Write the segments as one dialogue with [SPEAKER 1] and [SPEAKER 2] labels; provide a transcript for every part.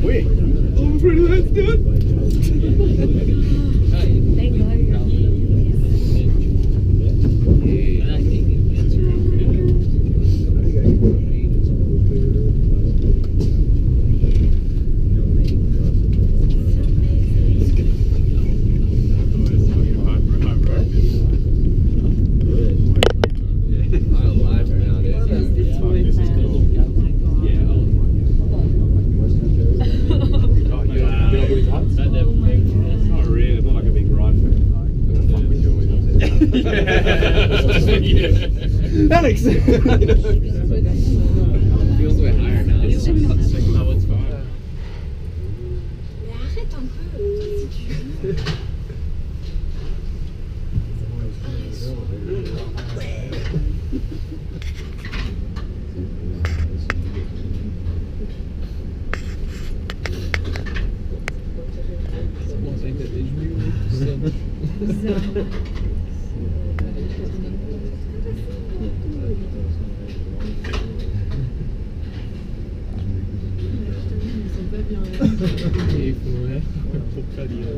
[SPEAKER 1] Quick. Oh, pretty good.
[SPEAKER 2] Thank God you're
[SPEAKER 1] Not really. It's not like a big rifle.
[SPEAKER 3] Alex!
[SPEAKER 4] Feels. não é? Porcaria.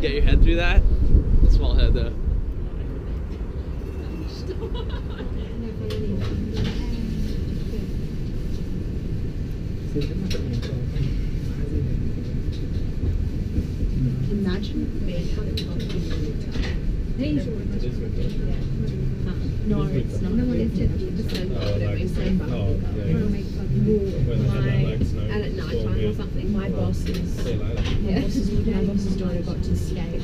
[SPEAKER 4] Get your head through that. Small head though.
[SPEAKER 2] Imagine being No, it's not. No, it's just the
[SPEAKER 1] oh, had like snow
[SPEAKER 2] and at night time or something. My boss is my boss's my boss's daughter got to skate.